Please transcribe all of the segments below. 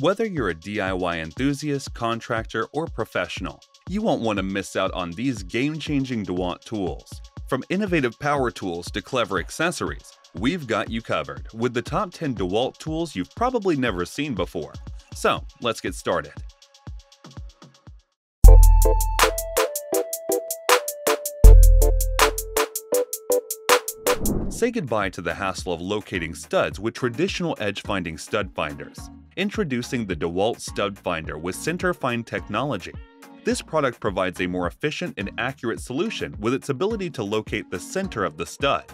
Whether you're a DIY enthusiast, contractor, or professional, you won't want to miss out on these game-changing DeWalt tools. From innovative power tools to clever accessories, we've got you covered with the top 10 DeWalt tools you've probably never seen before. So, let's get started. Say goodbye to the hassle of locating studs with traditional edge-finding stud finders. Introducing the DeWalt Stud Finder with Center Find technology. This product provides a more efficient and accurate solution with its ability to locate the center of the stud.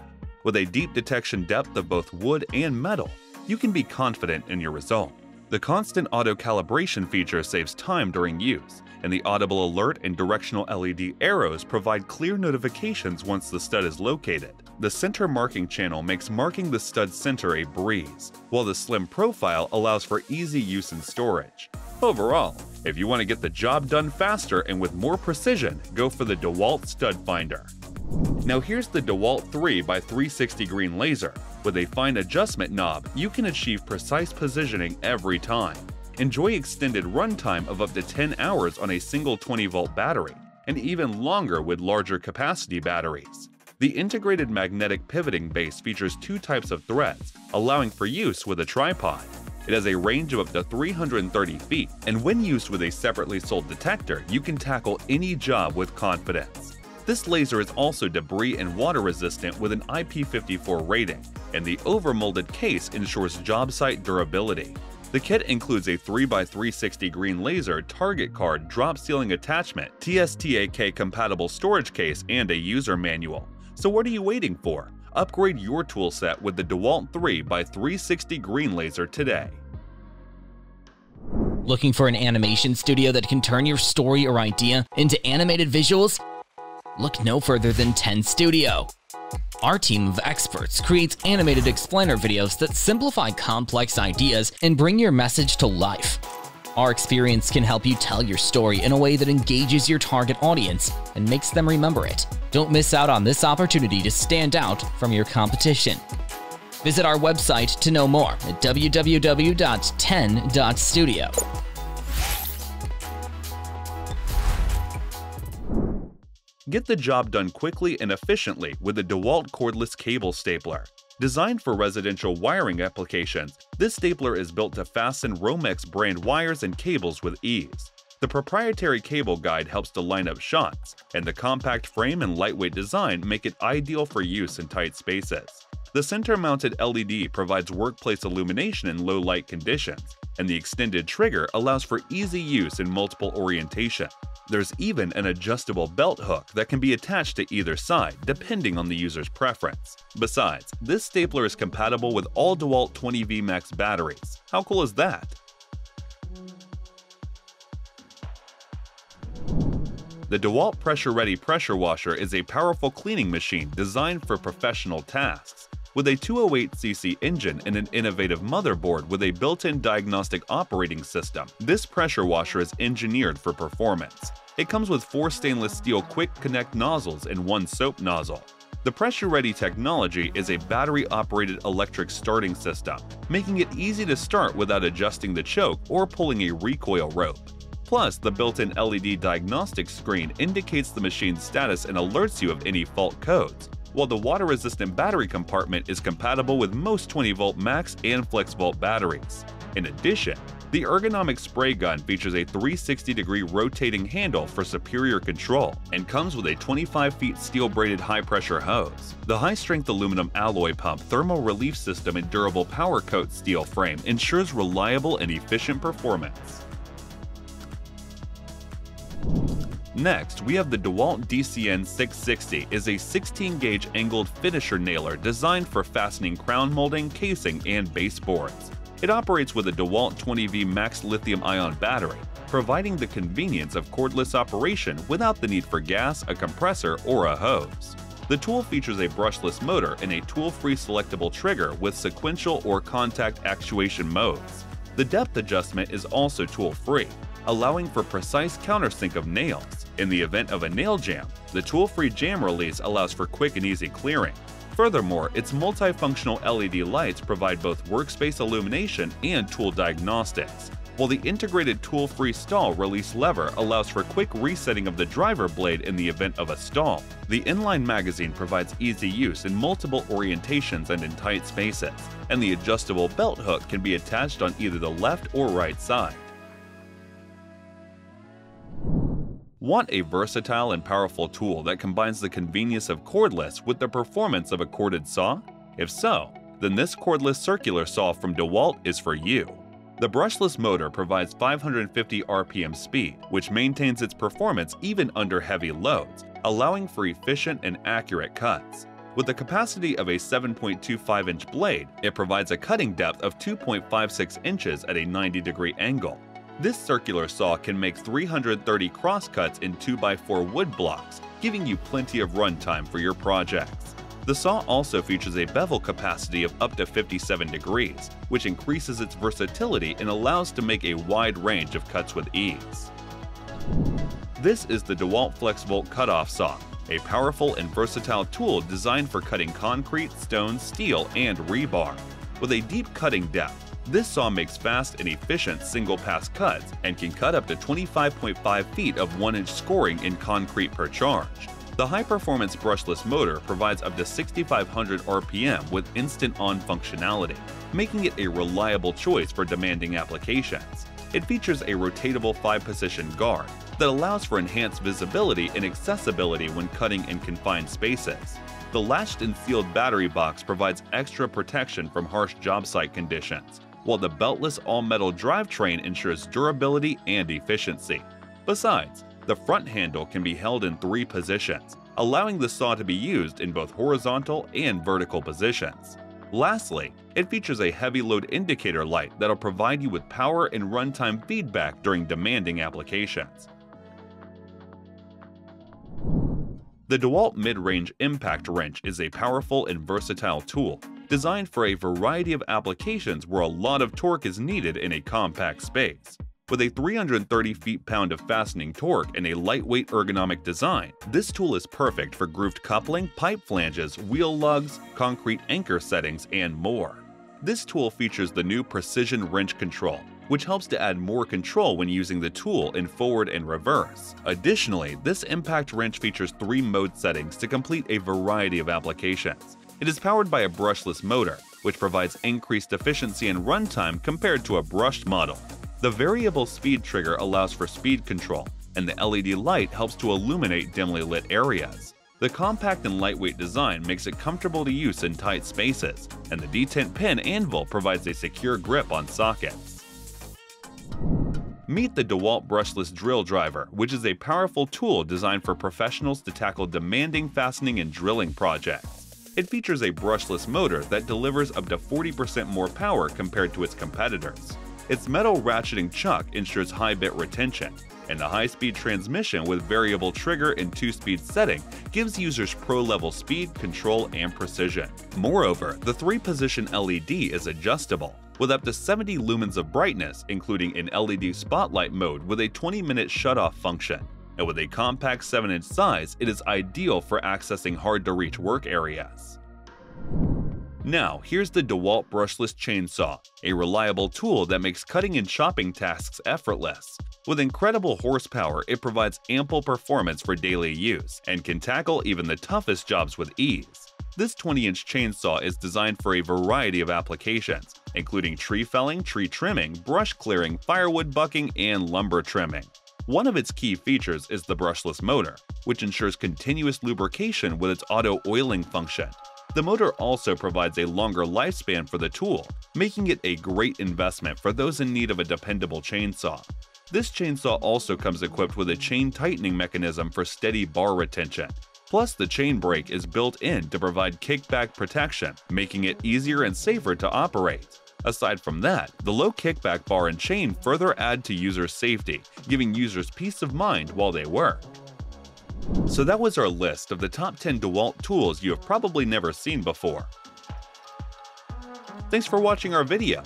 With a deep detection depth of both wood and metal, you can be confident in your result. The constant auto calibration feature saves time during use, and the audible alert and directional LED arrows provide clear notifications once the stud is located. The center marking channel makes marking the stud center a breeze, while the slim profile allows for easy use and storage. Overall, if you want to get the job done faster and with more precision, go for the DeWalt Stud Finder. Now here's the DeWalt 3x360 green laser. With a fine adjustment knob, you can achieve precise positioning every time. Enjoy extended runtime of up to 10 hours on a single 20-volt battery, and even longer with larger capacity batteries. The integrated magnetic pivoting base features two types of threads, allowing for use with a tripod. It has a range of up to 330 feet, and when used with a separately sold detector, you can tackle any job with confidence. This laser is also debris and water resistant with an IP54 rating, and the overmolded case ensures job site durability. The kit includes a 3x360 green laser target card drop ceiling attachment, TSTAK compatible storage case, and a user manual. So what are you waiting for? Upgrade your toolset with the DeWalt 3x360 Green Laser today. Looking for an animation studio that can turn your story or idea into animated visuals? Look no further than 10 Studio. Our team of experts creates animated explainer videos that simplify complex ideas and bring your message to life. Our experience can help you tell your story in a way that engages your target audience and makes them remember it. Don't miss out on this opportunity to stand out from your competition. Visit our website to know more at www.10.studio. Get the job done quickly and efficiently with the DeWalt cordless cable stapler. Designed for residential wiring applications, this stapler is built to fasten Romex brand wires and cables with ease. The proprietary cable guide helps to line up shots, and the compact frame and lightweight design make it ideal for use in tight spaces. The center-mounted LED provides workplace illumination in low light conditions, and the extended trigger allows for easy use in multiple orientation. There's even an adjustable belt hook that can be attached to either side depending on the user's preference. Besides, this stapler is compatible with all DeWalt 20V Max batteries. How cool is that? The DeWalt Pressure Ready Pressure Washer is a powerful cleaning machine designed for professional tasks. With a 208cc engine and an innovative motherboard with a built-in diagnostic operating system, this pressure washer is engineered for performance. It comes with four stainless steel quick connect nozzles and one soap nozzle. The Pressure Ready technology is a battery-operated electric starting system, making it easy to start without adjusting the choke or pulling a recoil rope. Plus, the built-in LED diagnostic screen indicates the machine's status and alerts you of any fault codes, while the water-resistant battery compartment is compatible with most 20V max and FlexVolt batteries. In addition, the ergonomic spray gun features a 360-degree rotating handle for superior control and comes with a 25 feet steel-braided high-pressure hose. The high-strength aluminum alloy pump thermal relief system and durable power coat steel frame ensures reliable and efficient performance. Next, we have the DeWalt DCN 660 is a 16-gauge angled finisher nailer designed for fastening crown molding, casing, and baseboards. It operates with a DeWalt 20V Max lithium-ion battery, providing the convenience of cordless operation without the need for gas, a compressor, or a hose. The tool features a brushless motor and a tool-free selectable trigger with sequential or contact actuation modes. The depth adjustment is also tool-free, allowing for precise countersink of nails. In the event of a nail jam, the tool-free jam release allows for quick and easy clearing. Furthermore, its multifunctional LED lights provide both workspace illumination and tool diagnostics. while the integrated tool-free stall release lever allows for quick resetting of the driver blade in the event of a stall. The inline magazine provides easy use in multiple orientations and in tight spaces, and the adjustable belt hook can be attached on either the left or right side. Want a versatile and powerful tool that combines the convenience of cordless with the performance of a corded saw? If so, then this cordless circular saw from DeWalt is for you. The brushless motor provides 550 RPM speed, which maintains its performance even under heavy loads, allowing for efficient and accurate cuts. With the capacity of a 7.25-inch blade, it provides a cutting depth of 2.56 inches at a 90-degree angle, this circular saw can make 330 crosscuts in 2x4 wood blocks, giving you plenty of runtime for your projects. The saw also features a bevel capacity of up to 57 degrees, which increases its versatility and allows to make a wide range of cuts with ease. This is the DeWalt FlexVolt Cutoff Saw, a powerful and versatile tool designed for cutting concrete, stone, steel, and rebar. With a deep cutting depth, this saw makes fast and efficient single-pass cuts and can cut up to 25.5 feet of 1-inch scoring in concrete per charge. The high-performance brushless motor provides up to 6,500 RPM with instant-on functionality, making it a reliable choice for demanding applications. It features a rotatable 5-position guard that allows for enhanced visibility and accessibility when cutting in confined spaces. The latched and sealed battery box provides extra protection from harsh job site conditions, while the beltless all-metal drivetrain ensures durability and efficiency. Besides, the front handle can be held in three positions, allowing the saw to be used in both horizontal and vertical positions. Lastly, it features a heavy load indicator light that'll provide you with power and runtime feedback during demanding applications. The DeWalt Mid-Range Impact Wrench is a powerful and versatile tool designed for a variety of applications where a lot of torque is needed in a compact space. With a 330 feet-pound of fastening torque and a lightweight ergonomic design, this tool is perfect for grooved coupling, pipe flanges, wheel lugs, concrete anchor settings, and more. This tool features the new Precision Wrench Control, which helps to add more control when using the tool in forward and reverse. Additionally, this impact wrench features three mode settings to complete a variety of applications. It is powered by a brushless motor, which provides increased efficiency and runtime compared to a brushed model. The variable speed trigger allows for speed control, and the LED light helps to illuminate dimly lit areas. The compact and lightweight design makes it comfortable to use in tight spaces, and the detent pin anvil provides a secure grip on sockets. Meet the DeWalt Brushless Drill Driver, which is a powerful tool designed for professionals to tackle demanding fastening and drilling projects. It features a brushless motor that delivers up to 40% more power compared to its competitors. Its metal ratcheting chuck ensures high bit retention, and the high-speed transmission with variable trigger and two-speed setting gives users pro-level speed, control, and precision. Moreover, the three-position LED is adjustable, with up to 70 lumens of brightness, including an LED spotlight mode with a 20-minute shutoff function and with a compact 7-inch size, it is ideal for accessing hard-to-reach work areas. Now, here's the DeWalt Brushless Chainsaw, a reliable tool that makes cutting and chopping tasks effortless. With incredible horsepower, it provides ample performance for daily use and can tackle even the toughest jobs with ease. This 20-inch chainsaw is designed for a variety of applications, including tree felling, tree trimming, brush clearing, firewood bucking, and lumber trimming. One of its key features is the brushless motor, which ensures continuous lubrication with its auto oiling function. The motor also provides a longer lifespan for the tool, making it a great investment for those in need of a dependable chainsaw. This chainsaw also comes equipped with a chain tightening mechanism for steady bar retention. Plus, the chain brake is built in to provide kickback protection, making it easier and safer to operate. Aside from that, the low kickback bar and chain further add to user safety, giving users peace of mind while they work. So that was our list of the top 10 DeWalt tools you have probably never seen before. Thanks for watching our video.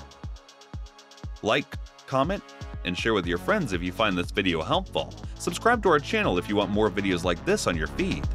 Like, comment, and share with your friends if you find this video helpful. Subscribe to our channel if you want more videos like this on your feed.